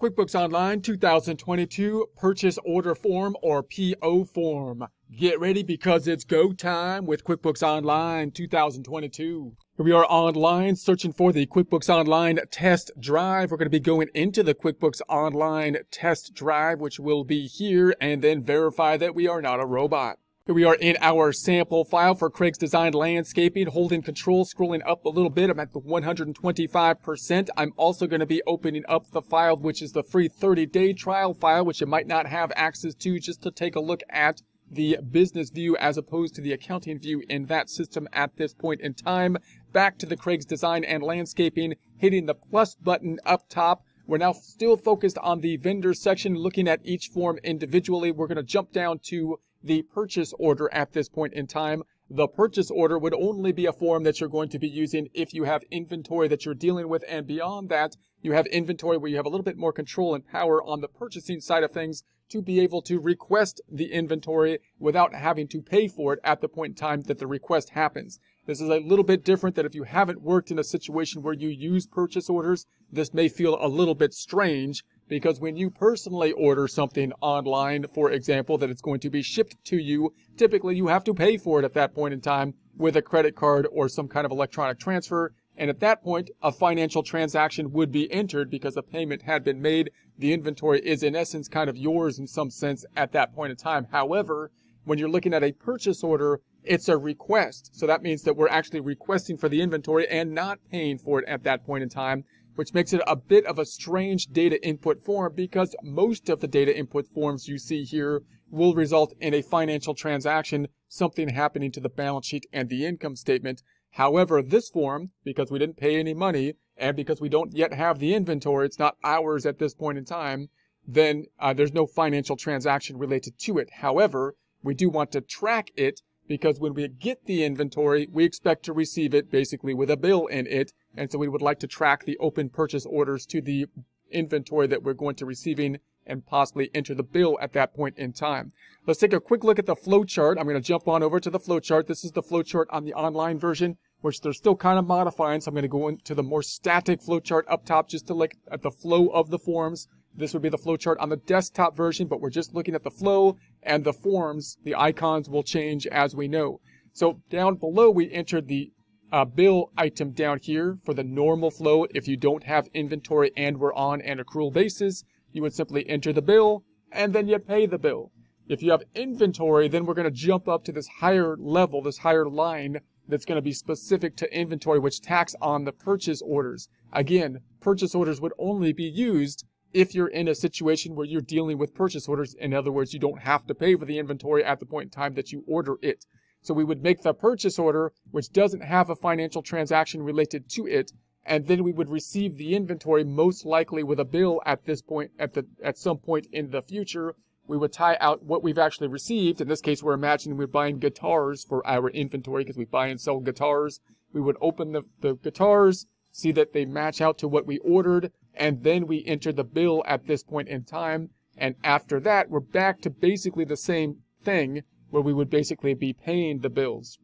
QuickBooks Online 2022 Purchase Order Form or PO Form. Get ready because it's go time with QuickBooks Online 2022. Here we are online searching for the QuickBooks Online test drive. We're going to be going into the QuickBooks Online test drive, which will be here, and then verify that we are not a robot. Here we are in our sample file for Craig's Design Landscaping, holding control, scrolling up a little bit. I'm at the 125%. I'm also going to be opening up the file, which is the free 30-day trial file, which you might not have access to just to take a look at the business view as opposed to the accounting view in that system at this point in time. Back to the Craig's Design and Landscaping, hitting the plus button up top. We're now still focused on the vendor section, looking at each form individually. We're going to jump down to the purchase order at this point in time. The purchase order would only be a form that you're going to be using if you have inventory that you're dealing with. And beyond that, you have inventory where you have a little bit more control and power on the purchasing side of things to be able to request the inventory without having to pay for it at the point in time that the request happens. This is a little bit different that if you haven't worked in a situation where you use purchase orders, this may feel a little bit strange because when you personally order something online, for example, that it's going to be shipped to you, typically you have to pay for it at that point in time with a credit card or some kind of electronic transfer. And at that point, a financial transaction would be entered because a payment had been made. The inventory is in essence kind of yours in some sense at that point in time. However, when you're looking at a purchase order, it's a request. So that means that we're actually requesting for the inventory and not paying for it at that point in time which makes it a bit of a strange data input form because most of the data input forms you see here will result in a financial transaction, something happening to the balance sheet and the income statement. However, this form, because we didn't pay any money and because we don't yet have the inventory, it's not ours at this point in time, then uh, there's no financial transaction related to it. However, we do want to track it because when we get the inventory, we expect to receive it basically with a bill in it. And so we would like to track the open purchase orders to the inventory that we're going to receiving and possibly enter the bill at that point in time. Let's take a quick look at the flow chart. I'm going to jump on over to the flow chart. This is the flow chart on the online version, which they're still kind of modifying. So I'm going to go into the more static flow chart up top just to look at the flow of the forms. This would be the flowchart on the desktop version, but we're just looking at the flow and the forms. The icons will change as we know. So down below, we entered the uh, bill item down here for the normal flow. If you don't have inventory and we're on an accrual basis, you would simply enter the bill and then you pay the bill. If you have inventory, then we're going to jump up to this higher level, this higher line that's going to be specific to inventory, which tax on the purchase orders. Again, purchase orders would only be used if you're in a situation where you're dealing with purchase orders. In other words, you don't have to pay for the inventory at the point in time that you order it. So we would make the purchase order, which doesn't have a financial transaction related to it, and then we would receive the inventory most likely with a bill at this point, at the at some point in the future. We would tie out what we've actually received. In this case, we're imagining we're buying guitars for our inventory because we buy and sell guitars. We would open the, the guitars, see that they match out to what we ordered, and then we enter the bill at this point in time. And after that, we're back to basically the same thing where we would basically be paying the bills.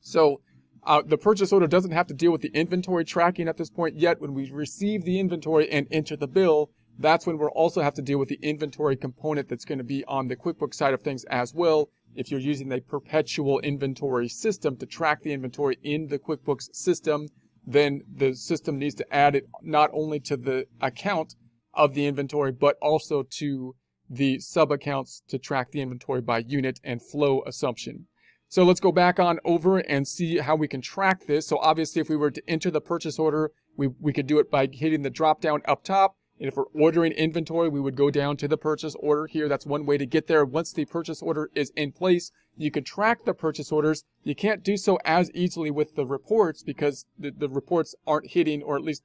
So uh, the purchase order doesn't have to deal with the inventory tracking at this point yet. When we receive the inventory and enter the bill, that's when we'll also have to deal with the inventory component that's going to be on the QuickBooks side of things as well. If you're using a perpetual inventory system to track the inventory in the QuickBooks system, then the system needs to add it not only to the account of the inventory, but also to the sub accounts to track the inventory by unit and flow assumption. So let's go back on over and see how we can track this. So obviously if we were to enter the purchase order, we, we could do it by hitting the drop down up top and if we're ordering inventory, we would go down to the purchase order here. That's one way to get there. Once the purchase order is in place, you can track the purchase orders. You can't do so as easily with the reports because the, the reports aren't hitting, or at least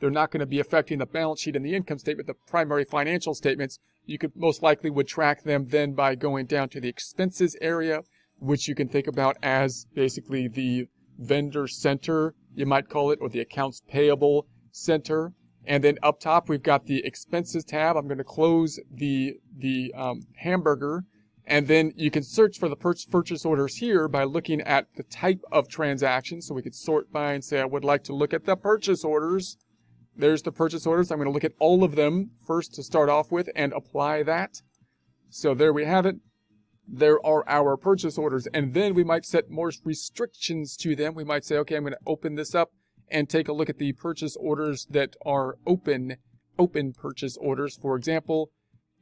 they're not going to be affecting the balance sheet and the income statement, the primary financial statements. You could most likely would track them then by going down to the expenses area, which you can think about as basically the vendor center, you might call it, or the accounts payable center. And then up top, we've got the expenses tab. I'm going to close the, the um, hamburger. And then you can search for the purchase orders here by looking at the type of transaction. So we could sort by and say, I would like to look at the purchase orders. there's the purchase orders. I'm going to look at all of them first to start off with and apply that. So there we have it. There are our purchase orders. And then we might set more restrictions to them. We might say, okay, I'm going to open this up and take a look at the purchase orders that are open, open purchase orders, for example,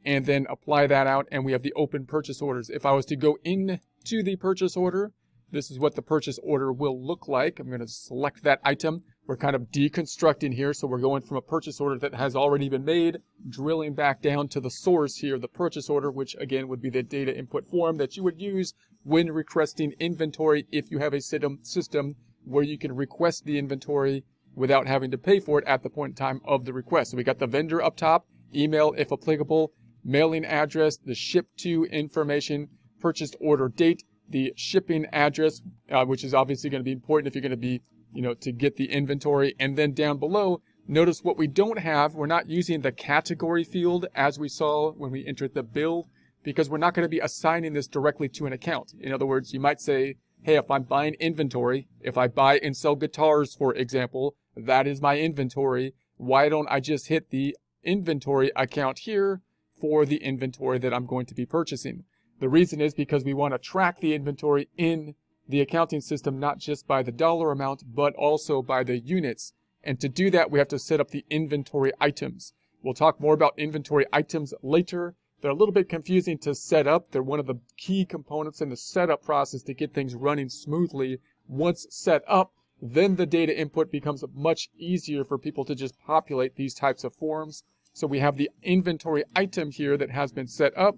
and then apply that out. And we have the open purchase orders. If I was to go into the purchase order, this is what the purchase order will look like. I'm going to select that item. We're kind of deconstructing here. So we're going from a purchase order that has already been made, drilling back down to the source here, the purchase order, which again would be the data input form that you would use when requesting inventory if you have a system where you can request the inventory without having to pay for it at the point in time of the request. So we got the vendor up top, email if applicable, mailing address, the ship to information, purchased order date, the shipping address, uh, which is obviously going to be important if you're going to be, you know, to get the inventory. And then down below, notice what we don't have. We're not using the category field as we saw when we entered the bill because we're not going to be assigning this directly to an account. In other words, you might say, hey, if I'm buying inventory, if I buy and sell guitars, for example, that is my inventory. Why don't I just hit the inventory account here for the inventory that I'm going to be purchasing? The reason is because we want to track the inventory in the accounting system, not just by the dollar amount, but also by the units. And to do that, we have to set up the inventory items. We'll talk more about inventory items later. They're a little bit confusing to set up. They're one of the key components in the setup process to get things running smoothly. Once set up, then the data input becomes much easier for people to just populate these types of forms. So we have the inventory item here that has been set up.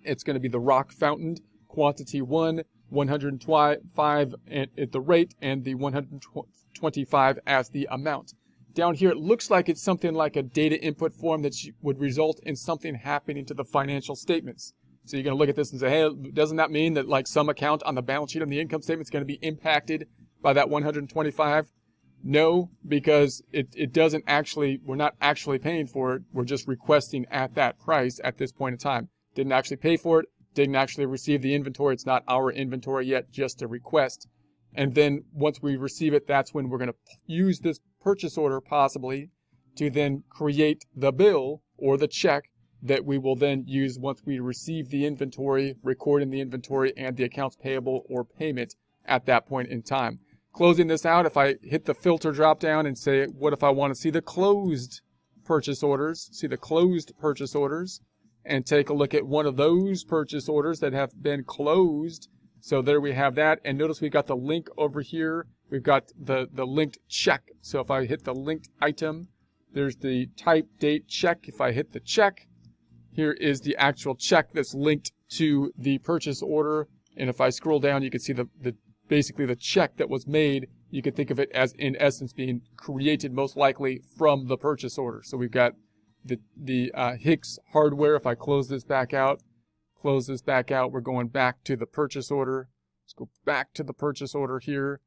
It's going to be the rock fountain, quantity 1, 125 at the rate, and the 125 as the amount. Down here, it looks like it's something like a data input form that would result in something happening to the financial statements. So you're going to look at this and say, hey, doesn't that mean that like some account on the balance sheet on the income statement is going to be impacted by that 125? No, because it, it doesn't actually, we're not actually paying for it. We're just requesting at that price at this point in time didn't actually pay for it, didn't actually receive the inventory. It's not our inventory yet, just a request. And then once we receive it, that's when we're going to use this purchase order possibly to then create the bill or the check that we will then use once we receive the inventory, record in the inventory and the accounts payable or payment at that point in time. Closing this out, if I hit the filter drop down and say, what if I want to see the closed purchase orders, see the closed purchase orders, and take a look at one of those purchase orders that have been closed. So there we have that. And notice we've got the link over here. We've got the, the linked check. So if I hit the linked item, there's the type date check. If I hit the check, here is the actual check that's linked to the purchase order. And if I scroll down, you can see the, the basically the check that was made. You can think of it as in essence being created most likely from the purchase order. So we've got the, the uh, Hicks hardware. If I close this back out, close this back out, we're going back to the purchase order. Let's go back to the purchase order here.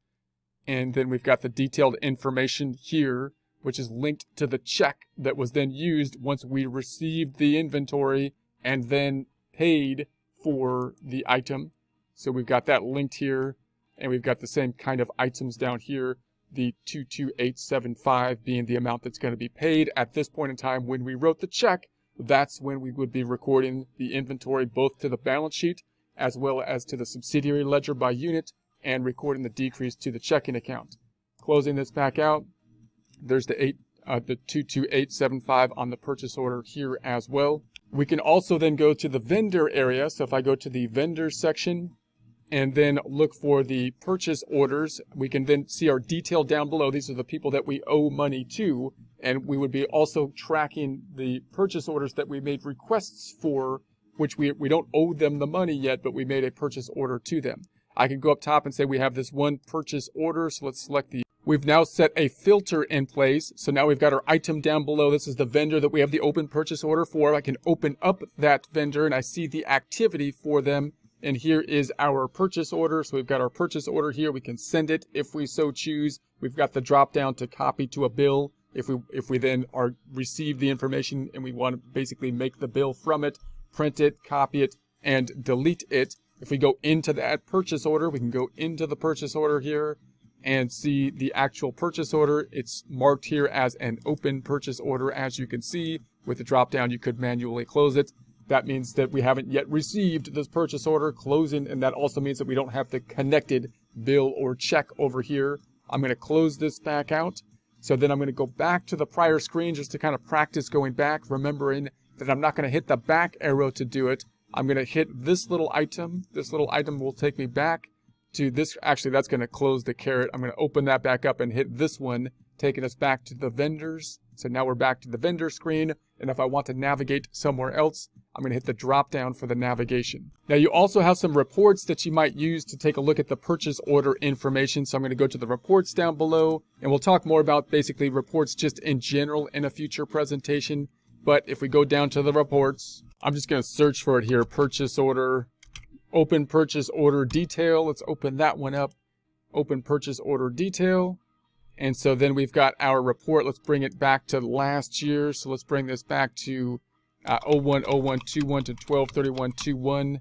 And then we've got the detailed information here, which is linked to the check that was then used once we received the inventory and then paid for the item. So we've got that linked here and we've got the same kind of items down here the 22875 being the amount that's going to be paid at this point in time when we wrote the check that's when we would be recording the inventory both to the balance sheet as well as to the subsidiary ledger by unit and recording the decrease to the checking account. Closing this back out there's the 8 uh, the 22875 on the purchase order here as well. We can also then go to the vendor area. So if i go to the vendor section and then look for the purchase orders. We can then see our detail down below. These are the people that we owe money to. And we would be also tracking the purchase orders that we made requests for, which we, we don't owe them the money yet, but we made a purchase order to them. I can go up top and say we have this one purchase order. So let's select the We've now set a filter in place. So now we've got our item down below. This is the vendor that we have the open purchase order for. I can open up that vendor and I see the activity for them and here is our purchase order. So we've got our purchase order here. We can send it if we so choose. We've got the drop down to copy to a bill. If we, if we then are receive the information and we want to basically make the bill from it, print it, copy it, and delete it. If we go into that purchase order, we can go into the purchase order here and see the actual purchase order. It's marked here as an open purchase order, as you can see. With the drop down, you could manually close it. That means that we haven't yet received this purchase order closing, and that also means that we don't have the connected bill or check over here. I'm going to close this back out. So then I'm going to go back to the prior screen just to kind of practice going back, remembering that I'm not going to hit the back arrow to do it. I'm going to hit this little item. This little item will take me back to this. Actually, that's going to close the caret. I'm going to open that back up and hit this one, taking us back to the vendors. So now we're back to the vendor screen. And if I want to navigate somewhere else, I'm going to hit the drop down for the navigation. Now you also have some reports that you might use to take a look at the purchase order information. So I'm going to go to the reports down below and we'll talk more about basically reports just in general in a future presentation. But if we go down to the reports, I'm just going to search for it here. Purchase order Open purchase order detail. Let's open that one up. Open purchase order detail. And so then we've got our report. Let's bring it back to last year. So let's bring this back to uh, 010121 to 123121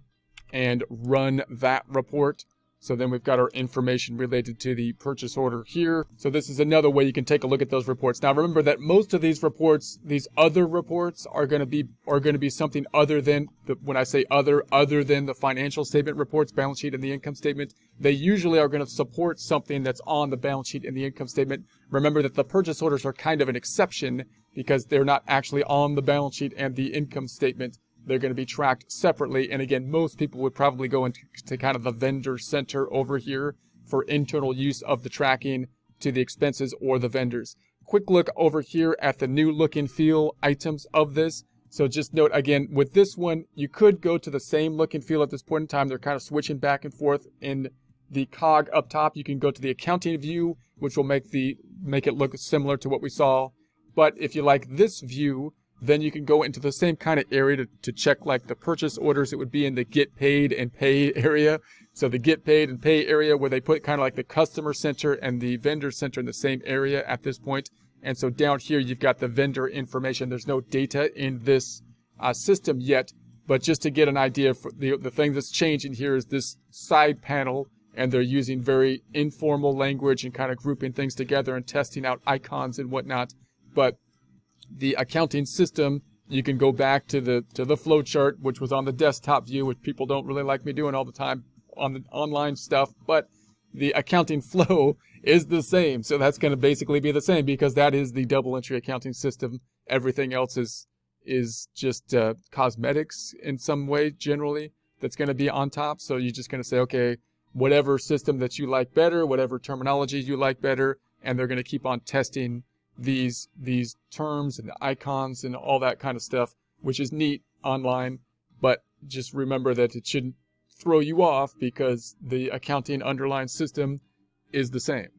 and run that report. So then we've got our information related to the purchase order here. So this is another way you can take a look at those reports. Now remember that most of these reports, these other reports are going to be are going to be something other than the, when I say other other than the financial statement reports, balance sheet and the income statement. They usually are going to support something that's on the balance sheet and the income statement. Remember that the purchase orders are kind of an exception because they're not actually on the balance sheet and the income statement. They're going to be tracked separately. And again, most people would probably go into kind of the vendor center over here for internal use of the tracking to the expenses or the vendors. Quick look over here at the new look and feel items of this. So just note again, with this one, you could go to the same look and feel at this point in time. They're kind of switching back and forth in the cog up top. You can go to the accounting view, which will make the make it look similar to what we saw. But if you like this view, then you can go into the same kind of area to, to check like the purchase orders. It would be in the get paid and pay area. So the get paid and pay area where they put kind of like the customer center and the vendor center in the same area at this point. And so down here, you've got the vendor information. There's no data in this uh, system yet, but just to get an idea, for the, the thing that's changing here is this side panel, and they're using very informal language and kind of grouping things together and testing out icons and whatnot. But the accounting system, you can go back to the to the flow chart, which was on the desktop view, which people don't really like me doing all the time on the online stuff, but the accounting flow is the same. So that's going to basically be the same because that is the double entry accounting system. Everything else is is just uh, cosmetics in some way generally that's going to be on top. So you're just going to say, okay, whatever system that you like better, whatever terminology you like better, and they're going to keep on testing these these terms and the icons and all that kind of stuff, which is neat online. But just remember that it shouldn't throw you off because the accounting underlying system is the same.